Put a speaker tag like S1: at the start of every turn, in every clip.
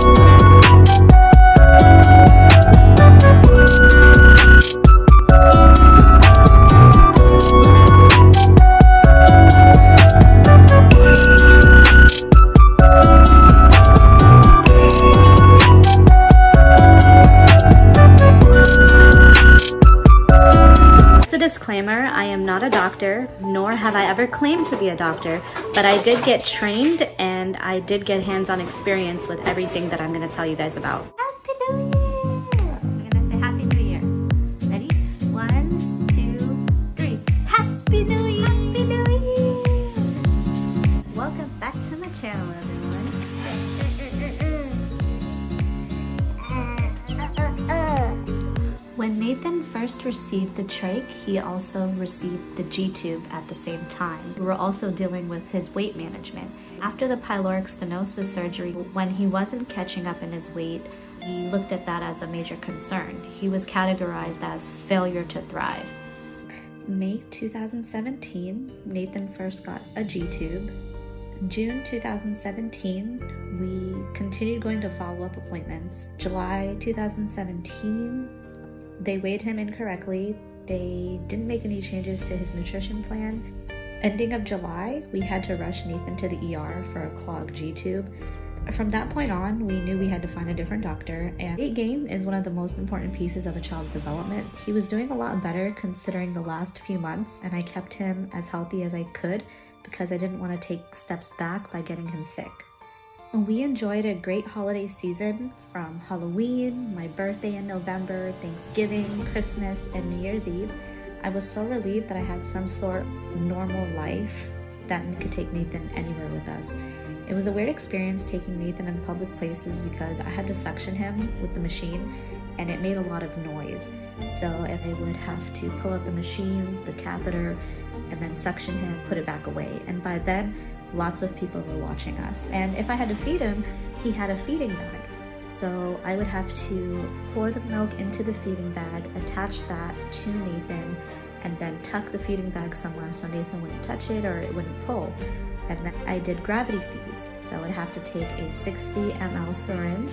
S1: Thank you disclaimer, I am not a doctor, nor have I ever claimed to be a doctor, but I did get trained and I did get hands-on experience with everything that I'm gonna tell you guys about. Happy New Year! I'm gonna say Happy New Year. Ready? One, two, three. Happy New Year! Happy New Year! Welcome back to my channel, When Nathan first received the trach, he also received the G-tube at the same time. We were also dealing with his weight management. After the pyloric stenosis surgery, when he wasn't catching up in his weight, we looked at that as a major concern. He was categorized as failure to thrive. May 2017, Nathan first got a G-tube. June 2017, we continued going to follow-up appointments. July 2017, they weighed him incorrectly. They didn't make any changes to his nutrition plan. Ending of July, we had to rush Nathan to the ER for a clogged G tube. From that point on, we knew we had to find a different doctor, and weight gain is one of the most important pieces of a child's development. He was doing a lot better considering the last few months, and I kept him as healthy as I could because I didn't want to take steps back by getting him sick. We enjoyed a great holiday season from Halloween, my birthday in November, Thanksgiving, Christmas, and New Year's Eve. I was so relieved that I had some sort of normal life that could take Nathan anywhere with us. It was a weird experience taking Nathan in public places because I had to suction him with the machine and it made a lot of noise. So if I would have to pull out the machine, the catheter, and then suction him, put it back away. And by then, lots of people were watching us. And if I had to feed him, he had a feeding bag. So I would have to pour the milk into the feeding bag, attach that to Nathan, and then tuck the feeding bag somewhere so Nathan wouldn't touch it or it wouldn't pull. And then I did gravity feeds. So I would have to take a 60 ml syringe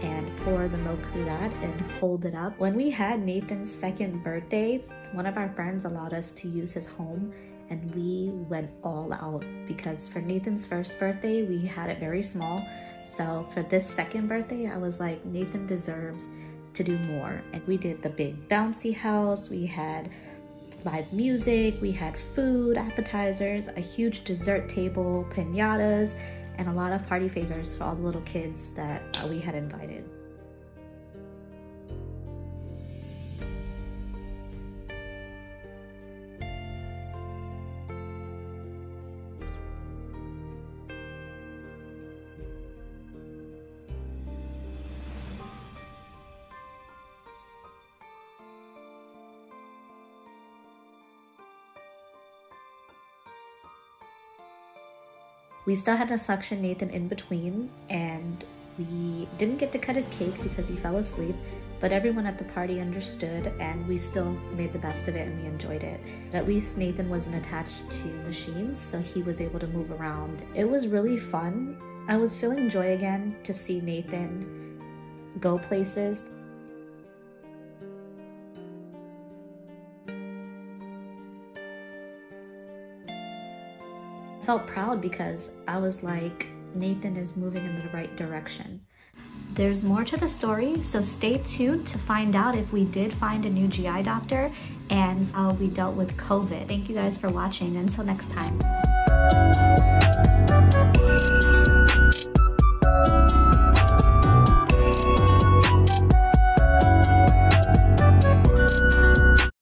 S1: and pour the milk through that and hold it up. When we had Nathan's second birthday, one of our friends allowed us to use his home and we went all out because for Nathan's first birthday, we had it very small. So for this second birthday, I was like, Nathan deserves to do more. And we did the big bouncy house, we had live music, we had food, appetizers, a huge dessert table, pinatas, and a lot of party favors for all the little kids that we had invited. We still had to suction Nathan in between, and we didn't get to cut his cake because he fell asleep, but everyone at the party understood and we still made the best of it and we enjoyed it. At least Nathan wasn't attached to machines, so he was able to move around. It was really fun. I was feeling joy again to see Nathan go places. Felt proud because I was like, Nathan is moving in the right direction. There's more to the story, so stay tuned to find out if we did find a new GI doctor and how we dealt with COVID. Thank you guys for watching. Until next time.